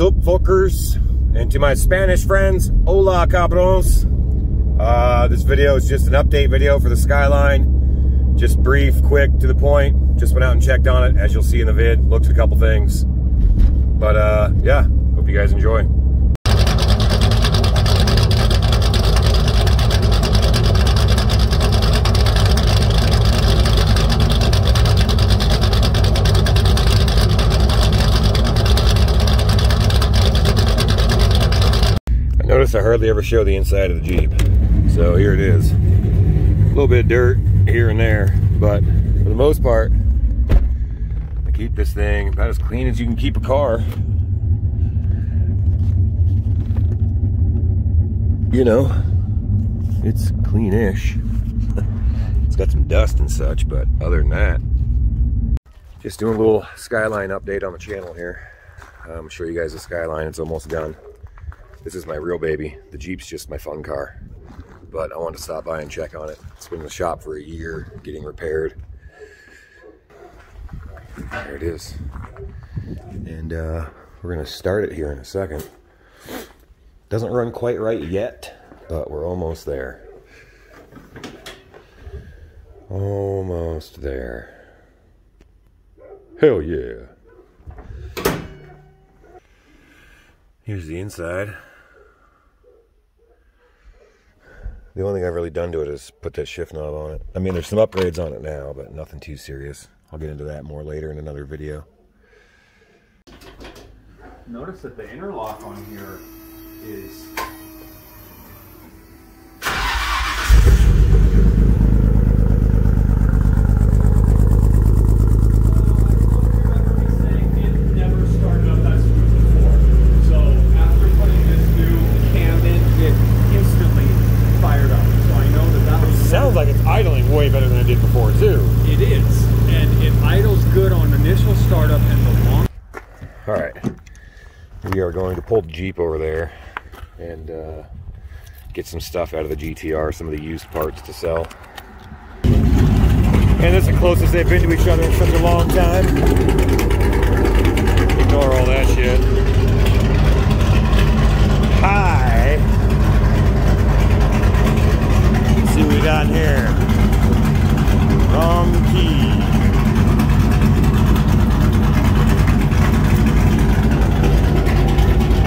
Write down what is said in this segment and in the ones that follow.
Up, fuckers? And to my Spanish friends, hola, cabros. Uh, this video is just an update video for the Skyline. Just brief, quick, to the point. Just went out and checked on it, as you'll see in the vid. Looked at a couple things. But uh, yeah, hope you guys enjoy. Notice I hardly ever show the inside of the Jeep. So here it is. A little bit of dirt here and there, but for the most part, I keep this thing about as clean as you can keep a car. You know, it's cleanish. it's got some dust and such, but other than that, just doing a little Skyline update on the channel here. I'm show you guys the Skyline, it's almost done. This is my real baby. The Jeep's just my fun car. But I wanted to stop by and check on it. It's been in the shop for a year, getting repaired. There it is. And uh, we're gonna start it here in a second. Doesn't run quite right yet, but we're almost there. Almost there. Hell yeah. Here's the inside. The only thing I've really done to it is put that shift knob on it. I mean, there's some upgrades on it now, but nothing too serious. I'll get into that more later in another video. Notice that the interlock on here is Sounds like it's idling way better than it did before, too. It is, and it idles good on initial startup and the long. All right, we are going to pull the Jeep over there and uh, get some stuff out of the GTR, some of the used parts to sell. And this is the closest they've been to each other in such a long time. Ignore all that shit. Hi. Let's see what we got in here.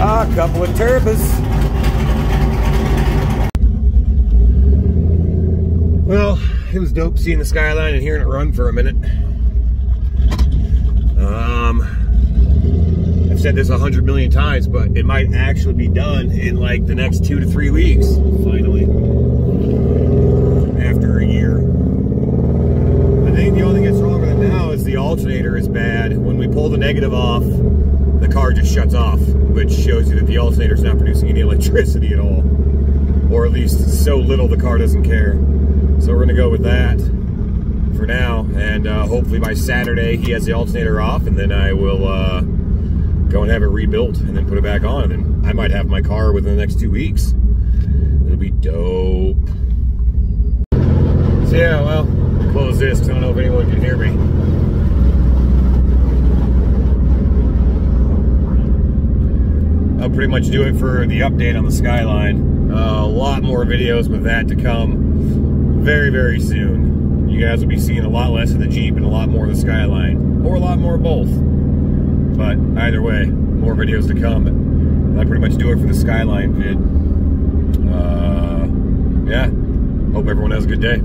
A couple of turbos. Well, it was dope seeing the skyline and hearing it run for a minute. Um, I've said this a hundred million times, but it might actually be done in like the next two to three weeks, finally. After a year. I think the only thing that's wrong with it now is the alternator is bad. When we pull the negative off, the car just shuts off, which shows you that the alternator is not producing any electricity at all. Or at least so little the car doesn't care. So we're gonna go with that for now, and uh, hopefully by Saturday he has the alternator off, and then I will uh, go and have it rebuilt and then put it back on, and I might have my car within the next two weeks. It'll be dope. So yeah, well, close this I don't know if anyone can hear me. I'll pretty much do it for the update on the Skyline. Uh, a lot more videos with that to come very, very soon. You guys will be seeing a lot less of the Jeep and a lot more of the Skyline, or a lot more both. But either way, more videos to come. I pretty much do it for the Skyline vid. Uh, yeah, hope everyone has a good day.